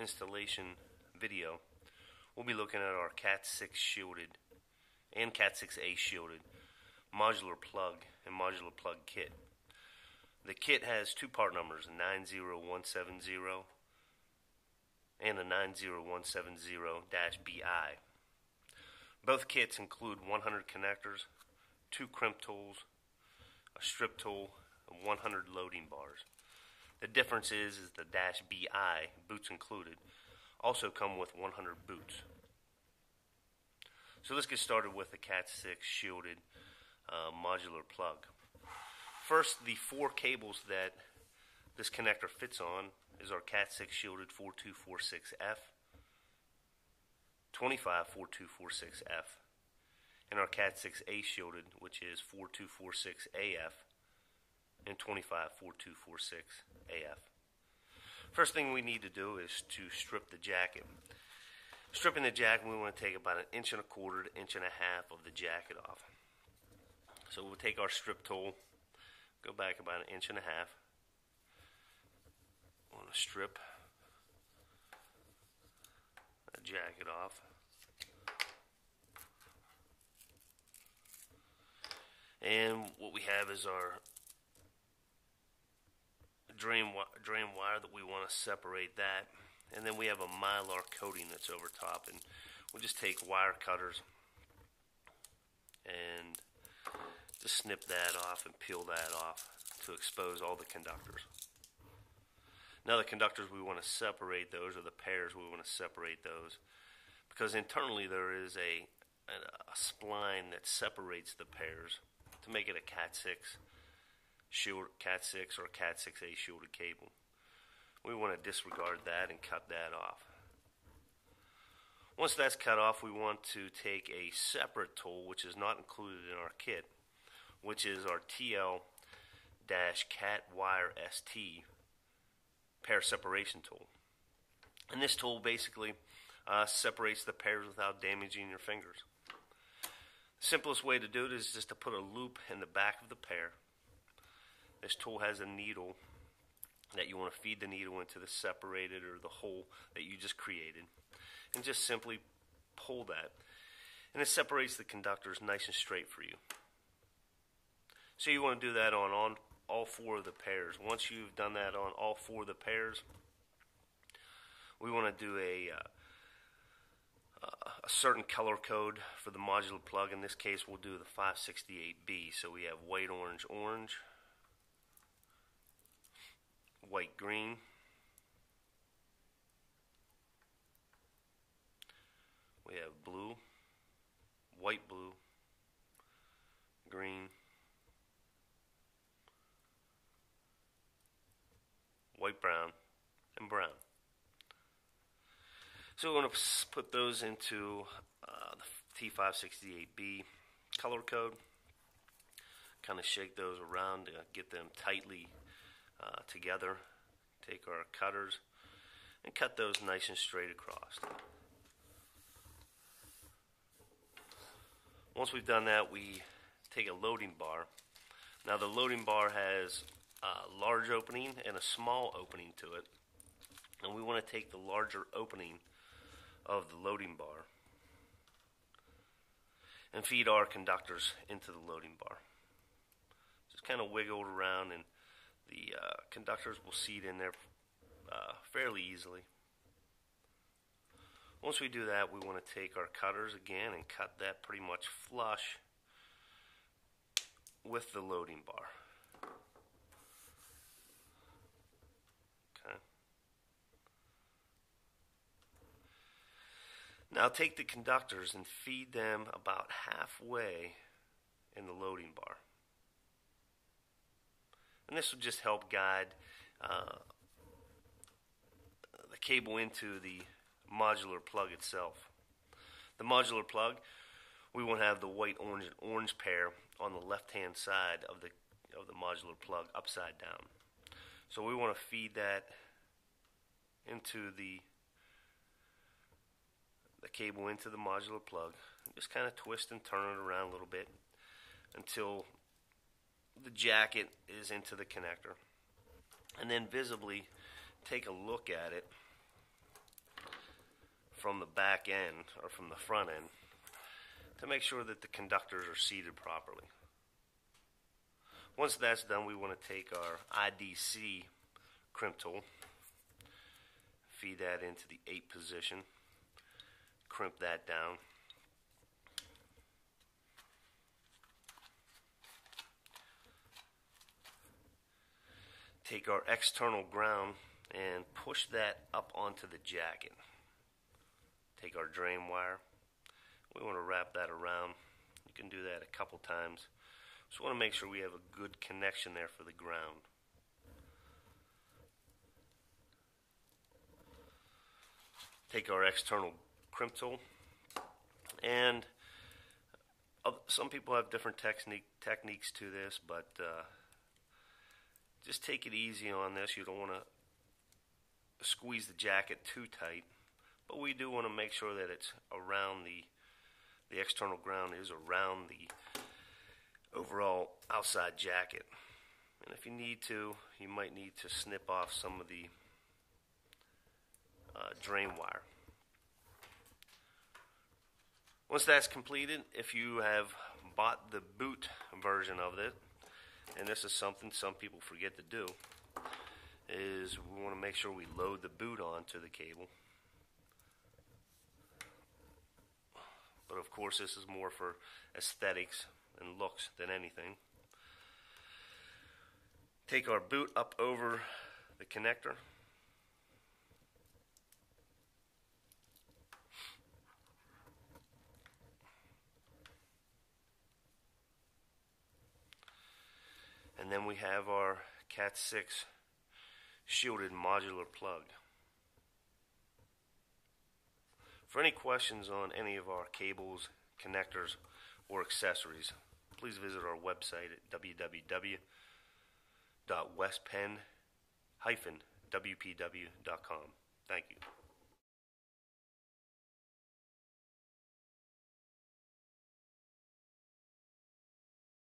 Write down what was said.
installation video, we'll be looking at our Cat 6 shielded and Cat 6A shielded modular plug and modular plug kit. The kit has two part numbers, a 90170 and a 90170-BI. Both kits include 100 connectors, two crimp tools, a strip tool, and 100 loading bars. The difference is, is the dash BI, boots included, also come with 100 boots. So let's get started with the Cat 6 shielded uh, modular plug. First, the four cables that this connector fits on is our Cat 6 shielded 4246F, 254246F, and our Cat 6A shielded, which is 4246AF and 254246AF. First thing we need to do is to strip the jacket. Stripping the jacket, we want to take about an inch and a quarter to inch and a half of the jacket off. So we'll take our strip tool, go back about an inch and a half. Want to strip jacket off. And what we have is our drain, wire that we want to separate that. And then we have a mylar coating that's over top. And we'll just take wire cutters and just snip that off and peel that off to expose all the conductors. Now the conductors we want to separate those, or the pairs we want to separate those, because internally there is a, a, a spline that separates the pairs to make it a Cat 6 shield, Cat 6 or Cat 6A shielded cable. We want to disregard that and cut that off. Once that's cut off, we want to take a separate tool, which is not included in our kit, which is our TL-Cat Wire ST pair separation tool. And this tool basically uh, separates the pairs without damaging your fingers. The simplest way to do it is just to put a loop in the back of the pair this tool has a needle that you want to feed the needle into the separated or the hole that you just created. And just simply pull that. And it separates the conductors nice and straight for you. So you want to do that on, on all four of the pairs. Once you've done that on all four of the pairs, we want to do a, uh, a certain color code for the modular plug. In this case, we'll do the 568B. So we have white, orange, orange, white green. We have blue, white blue, green, white brown, and brown. So we're going to put those into uh, the T568B color code. Kind of shake those around to get them tightly uh, together. Take our cutters and cut those nice and straight across. Once we've done that, we take a loading bar. Now the loading bar has a large opening and a small opening to it. And we want to take the larger opening of the loading bar and feed our conductors into the loading bar. Just kind of wiggle it around and the uh, conductors will seat in there uh, fairly easily. Once we do that, we want to take our cutters again and cut that pretty much flush with the loading bar. Okay. Now take the conductors and feed them about halfway in the loading bar and this will just help guide uh, the cable into the modular plug itself. The modular plug, we want to have the white, orange, and orange pair on the left-hand side of the of the modular plug upside down. So we want to feed that into the the cable into the modular plug. Just kind of twist and turn it around a little bit until the jacket is into the connector. And then visibly take a look at it from the back end or from the front end to make sure that the conductors are seated properly. Once that's done, we want to take our IDC crimp tool, feed that into the 8 position, crimp that down. Take our external ground and push that up onto the jacket. Take our drain wire. We want to wrap that around. You can do that a couple times. Just want to make sure we have a good connection there for the ground. Take our external crimp tool and uh, some people have different technique, techniques to this, but uh, just take it easy on this. You don't want to squeeze the jacket too tight, but we do want to make sure that it's around the the external ground is around the overall outside jacket. And if you need to, you might need to snip off some of the uh, drain wire. Once that's completed, if you have bought the boot version of it, and this is something some people forget to do, is we want to make sure we load the boot onto the cable. But of course, this is more for aesthetics and looks than anything. Take our boot up over the connector. And then we have our Cat 6 shielded modular plug. For any questions on any of our cables, connectors, or accessories, please visit our website at www.westpenn-wpw.com. Thank you.